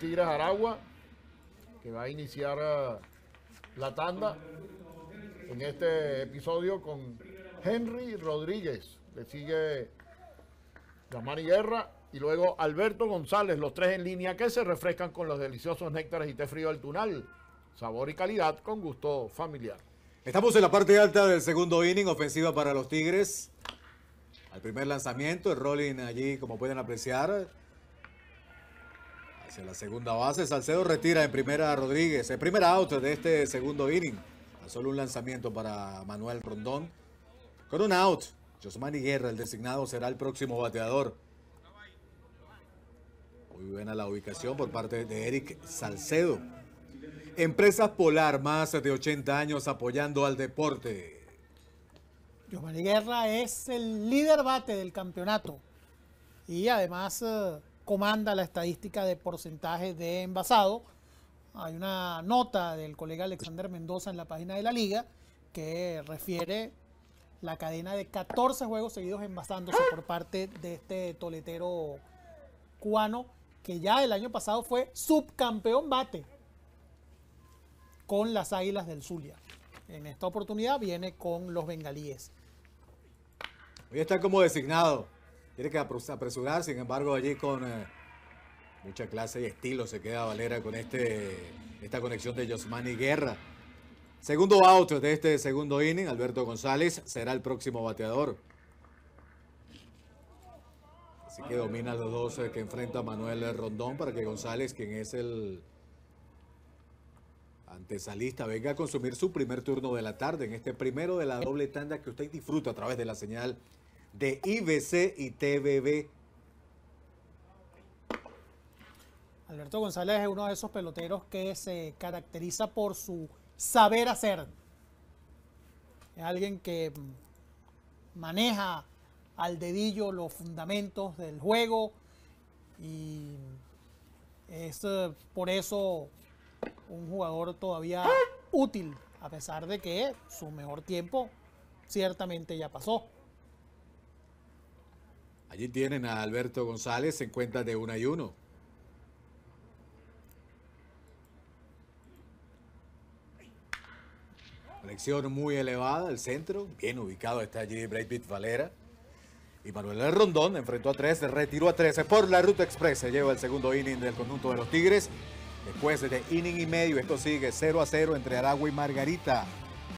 Tigres Aragua, que va a iniciar uh, la tanda en este episodio con Henry Rodríguez. Le sigue Yamani Guerra y luego Alberto González, los tres en línea que se refrescan con los deliciosos néctares y té frío del Tunal. Sabor y calidad con gusto familiar. Estamos en la parte alta del segundo inning, ofensiva para los Tigres. Al primer lanzamiento, el rolling allí, como pueden apreciar. Hacia la segunda base, Salcedo retira en primera Rodríguez. El primer out de este segundo inning. A solo un lanzamiento para Manuel Rondón. Con un out, Josmani Guerra, el designado, será el próximo bateador. Muy buena la ubicación por parte de Eric Salcedo. Empresas Polar, más de 80 años apoyando al deporte. Giovanni Guerra es el líder bate del campeonato y además eh, comanda la estadística de porcentaje de envasado. Hay una nota del colega Alexander Mendoza en la página de la liga que refiere la cadena de 14 juegos seguidos envasándose por parte de este toletero cubano que ya el año pasado fue subcampeón bate con las Águilas del Zulia. En esta oportunidad viene con los bengalíes. Hoy está como designado. Tiene que apresurar, sin embargo, allí con eh, mucha clase y estilo se queda Valera con este, esta conexión de Josmani Guerra. Segundo out de este segundo inning, Alberto González será el próximo bateador. Así que domina los dos eh, que enfrenta Manuel Rondón para que González, quien es el antesalista, venga a consumir su primer turno de la tarde en este primero de la doble tanda que usted disfruta a través de la señal de IBC y TVB. Alberto González es uno de esos peloteros que se caracteriza por su saber hacer. Es alguien que maneja al dedillo los fundamentos del juego y es eh, por eso un jugador todavía útil, a pesar de que su mejor tiempo ciertamente ya pasó. Allí tienen a Alberto González en cuenta de una y uno. Conexión muy elevada, el centro, bien ubicado está allí Brad Valera. Y Manuel Rondón enfrentó a 13, retiró a 13 por la ruta express. Se lleva el segundo inning del conjunto de los Tigres. Después de inning y medio, esto sigue 0 a 0 entre Aragua y Margarita.